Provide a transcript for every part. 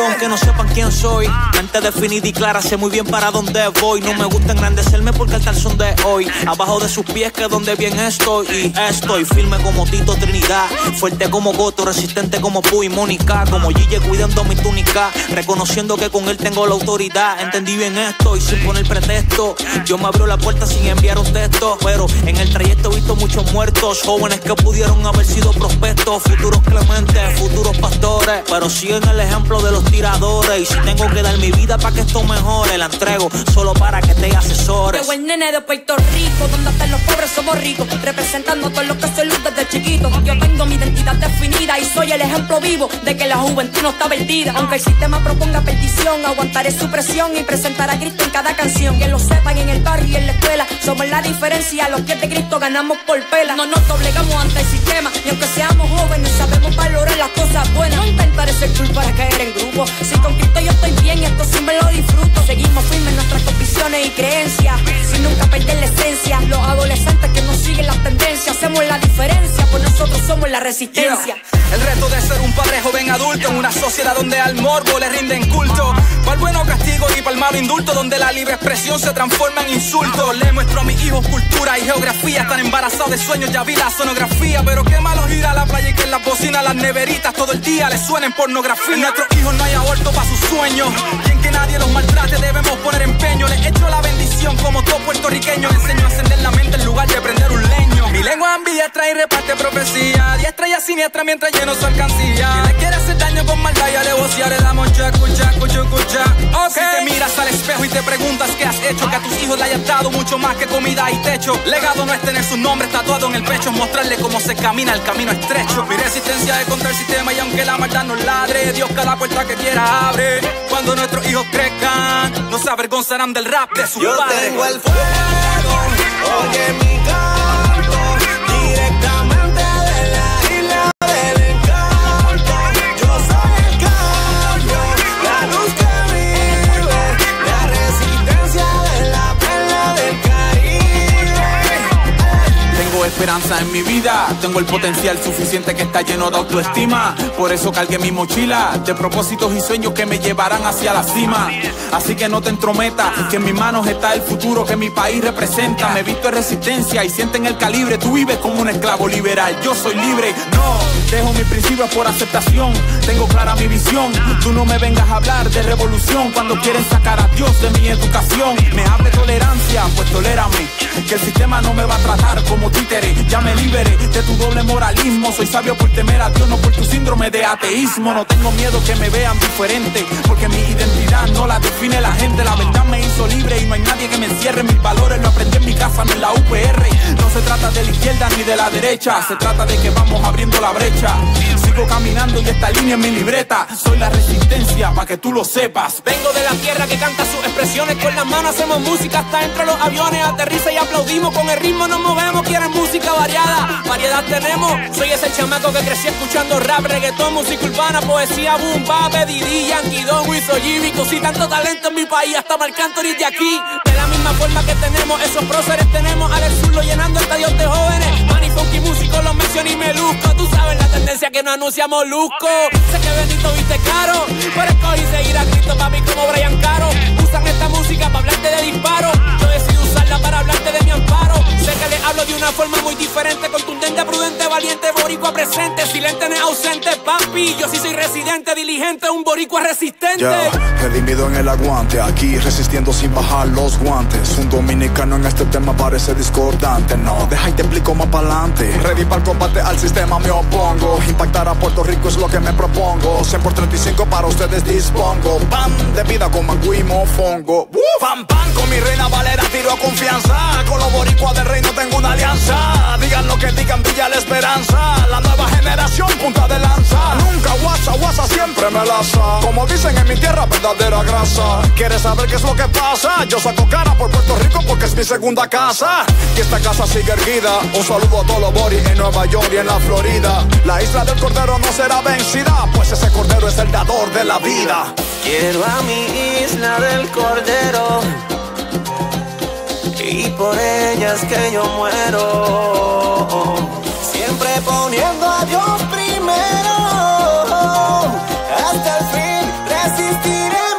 aunque no sepan quién soy. Mente definida y clara, sé muy bien para dónde voy. No me gusta engrandecerme porque el tal son de hoy. Abajo de sus pies que donde bien estoy. Y estoy firme como Tito Trinidad. Fuerte como Goto, resistente como Puy Mónica. Como Gille cuidando mi túnica. Reconociendo que con él tengo la autoridad. Entendí bien esto y sin poner pretexto. Yo me abro la puerta sin enviar un texto. Pero en el trayecto he visto muchos muertos. Jóvenes que pudieron haber sido prospectos. Futuros clementes, futuros pastores. Pero siguen el ejemplo de los Y si tengo que dar mi vida para que esto mejore, la entrego solo para que te asesores. Llegó el nene de Puerto Rico, donde hasta los pobres somos ricos, representando todo lo que soy luz desde chiquito. Yo tengo mi identidad definida y soy el ejemplo vivo de que la juventud no está perdida. Aunque el sistema proponga perdición, aguantaré su presión y presentar a Cristo en cada canción. Que lo sepan en el barrio y en la escuela, somos la diferencia. Los pies de Cristo ganamos por pela. No nos doblegamos ante el sistema y aunque seamos jóvenes, sabemos valorar las cosas buenas. No intentaré ser cool para caer en grupo. Si con Cristo yo estoy bien, esto sí me lo disfruto. Seguimos firmes nuestras convicciones y creencias, sin nunca perder la esencia. Los adolescentes que no siguen las tendencias, hacemos la diferencia, nosotros somos la resistencia. El reto de ser un padre joven adulto en una sociedad donde al morbo le rinden culto. Para el bueno castigo y para el malo indulto, donde la libre expresión se transforma en insulto. Le muestro a mis hijos cultura y geografía. Están embarazados de sueños, ya vi la sonografía. Pero qué malo ir a la playa que en las bocinas, las neveritas todo el día les suenen pornografía. En nuestros hijos no hay aborto para sus sueños. Y que nadie los maltrate debemos poner empeño. Les echo la bendición como todo puertorriqueño. Les enseño a encender la mente en lugar de prender un leño. Mi lengua ambidiestra y reparte profecía. Diestra y siniestra mientras lleno su alcancía. Si le quiere hacer daño con maldad y alevosía, le damos chacu, chacu, chacu, chacu. Si te miras al espejo y te preguntas qué has hecho, que a tus hijos le hayas dado mucho más que comida y techo. Legado no es tener su nombre tatuado en el pecho, es mostrarle cómo se camina el camino estrecho. Mi resistencia es contra el sistema y aunque la maldad nos ladre, Dios cada puerta que quiera abre. Cuando nuestros hijos crezcan, no se avergonzarán del rap de sus Yo tengo el fuego, oye mi en mi vida, tengo el potencial suficiente que está lleno de autoestima. Por eso cargué mi mochila de propósitos y sueños que me llevarán hacia la cima. Así que no te entrometas, que en mis manos está el futuro que mi país representa. Me visto en resistencia y sienten el calibre. Tú vives como un esclavo liberal, yo soy libre. No, dejo mis principios por aceptación. Tengo clara mi visión. Tú no me vengas a hablar de revolución cuando quieren sacar a Dios de mi educación. Me hable tolerancia, pues tolérame. Que el sistema no me va a tratar como títere. Liberé de tu doble moralismo. Soy sabio por temer a Dios, no por tu síndrome de ateísmo. No tengo miedo que me vean diferente, porque mi identidad no la define la gente. La verdad me hizo libre y no hay nadie que me encierre. Mis valores lo aprendí en mi casa, no en la UPR. No se trata de la izquierda ni de la derecha, se trata de que vamos abriendo la brecha. Sigo caminando y esta línea es mi libreta. Soy la resistencia, que tú lo sepas. Vengo de la tierra que canta sus expresiones. Con las manos hacemos música hasta entre los aviones. Aterriza y aplaudimos, con el ritmo nos movemos. Quieren música variada, variedad tenemos. Soy ese chamaco que crecí escuchando rap Reggaetón, música urbana, poesía, boom, bap Didi, Yankee, Don, Jimmy Cosí tanto talento en mi país, hasta Marc Anthony de aquí. De la misma forma que tenemos, esos próceres tenemos Alex Zurlo llenando estadios de jóvenes Funky Músico, los menciono y me luzco. Tú sabes la tendencia que no anunciamos luzco Sé que Benito viste caro Pero escogí seguir a Cristo, papi, como Brian Caro de una forma muy diferente Contundente, prudente, valiente, boricua presente Si Silente no es ausente, papi. Yo sí soy residente, diligente, un boricua resistente. Redimido en el aguante, aquí resistiendo sin bajar los guantes. Un dominicano en este tema parece discordante. No, deja y te explico más pa'lante. Ready para el combate al sistema me opongo. Impactar a Puerto Rico es lo que me propongo. 100 por 35 para ustedes dispongo. Pan de vida con mango y mofongo. Pam, pam, con mi reina Valera tiro a confianza. Con los boricuas del reino tengo una alianza. Digan lo que digan, Villa la Esperanza. La nueva generación, punta de lanza. Nunca guasa, guasa, siempre me laza. Como dicen en mi tierra, verdadera grasa. ¿Quieres saber qué es lo que pasa? Yo saco cara por Puerto Rico porque es mi segunda casa. Y esta casa sigue erguida. Un saludo a todos los boris en Nueva York y en la Florida. La isla del Cordero no será vencida, pues ese Cordero es el dador de la vida. Quiero a mi isla del Cordero y por ella es que yo muero. Siempre poniendo a Dios primero. Hasta el fin resistiremos.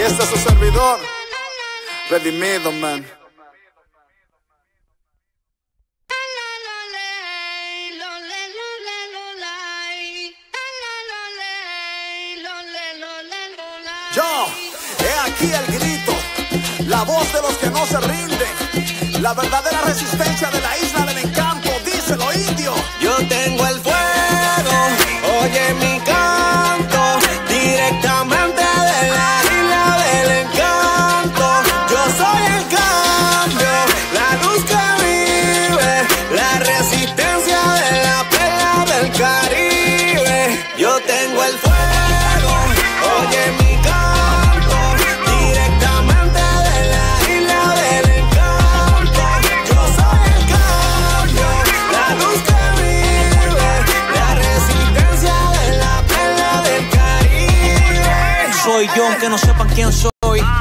Y este es su servidor, Redimido, man. Yo, he aquí el grito, la voz de los que no se rinden, la verdadera resistencia de la isla del Soy yo, aunque no sepan quién soy.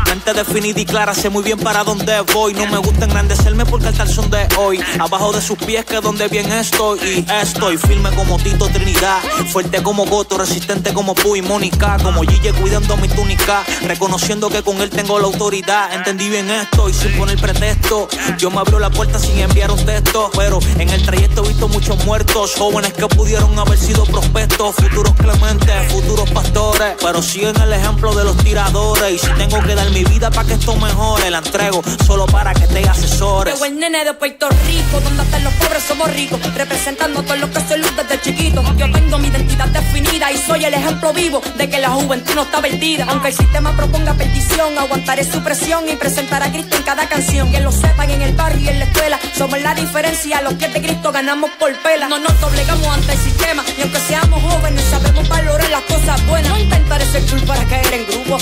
Mente definida y clara, sé muy bien para dónde voy. No me gusta engrandecerme porque el tal son de hoy. Abajo de sus pies que donde bien estoy. Y estoy firme como Tito Trinidad. Fuerte como Goto, resistente como Puy Mónica. Como Gille cuidando mi túnica. Reconociendo que con él tengo la autoridad. Entendí bien esto y sin poner pretexto. Yo me abrió la puerta sin enviar un texto. Pero en el trayecto he visto muchos muertos. Jóvenes que pudieron haber sido prospectos. Futuros clementes, futuros pastores. Pero siguen el ejemplo de los tiradores. Y si tengo que dar mi vida para que esto mejore, la entrego solo para que te asesores. Llegó el nene de Puerto Rico, donde hasta los pobres somos ricos, representando todo lo que soy luz desde chiquito. Yo tengo mi identidad definida y soy el ejemplo vivo de que la juventud no está perdida. Aunque el sistema proponga perdición, aguantaré su presión y presentar a Cristo en cada canción. Que lo sepan en el barrio y en la escuela, somos la diferencia. Los que de Cristo ganamos por pela. No nos doblegamos ante el sistema y aunque seamos jóvenes, sabemos valorar las cosas buenas. No intentaré ser cool para caer en grupo.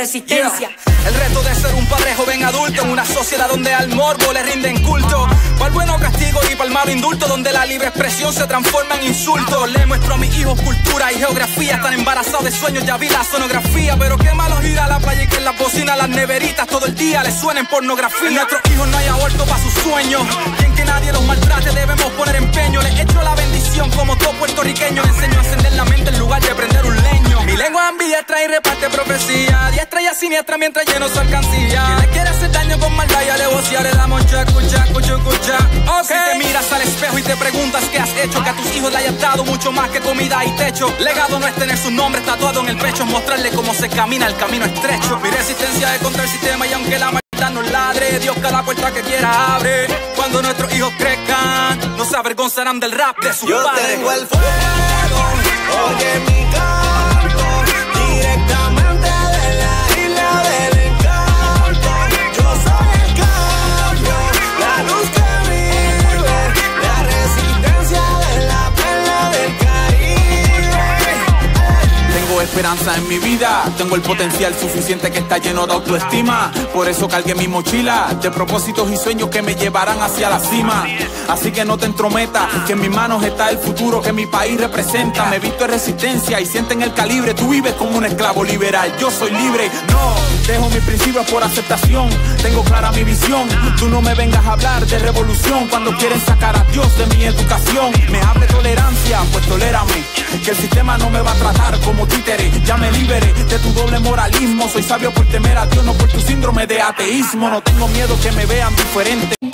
Resistencia. El reto de ser un padre joven adulto en una sociedad donde al morbo le rinden culto. Para el bueno castigo y para el malo indulto, donde la libre expresión se transforma en insulto. Le muestro a mis hijos cultura y geografía. Están embarazados de sueños, ya vi la sonografía. Pero qué malo ir a la playa y que en las bocinas, las neveritas todo el día les suenen pornografía. En nuestros hijos no hay aborto para sus sueños. Bien que nadie los maltrate, debemos poner empeño. Les echo la bendición como todo puertorriqueño. Enseño a encender la mente en lugar de prender un leño. Lengua ambidestra y reparte profecía. Diestra y siniestra mientras lleno su alcancía. Quien le quiere hacer daño con maldad y alevosía le damos chacu, chacu, chucu, Ok. Si te miras al espejo y te preguntas qué has hecho, que a tus hijos le hayas dado mucho más que comida y techo. Legado no es tener su nombre tatuado en el pecho, es mostrarle cómo se camina el camino estrecho. Mi resistencia es contra el sistema y aunque la maldad nos ladre, Dios cada puerta que quiera abre. Cuando nuestros hijos crezcan, no se avergonzarán del rap de su Yo tengo el fuego, oye esperanza en mi vida, tengo el potencial suficiente que está lleno de autoestima. Por eso cargué mi mochila de propósitos y sueños que me llevarán hacia la cima. Así que no te entrometas, que en mis manos está el futuro que mi país representa. Me visto en resistencia y sienten el calibre. Tú vives como un esclavo liberal, yo soy libre. No, dejo mis principios por aceptación. Tengo clara mi visión. Tú no me vengas a hablar de revolución cuando quieren sacar a Dios de mi educación. Me hable tolerancia, pues tolérame. Que el sistema no me va a tratar como títere. Ya me liberé de tu doble moralismo. Soy sabio por temer a Dios, no por tu síndrome de ateísmo. No tengo miedo que me vean diferente.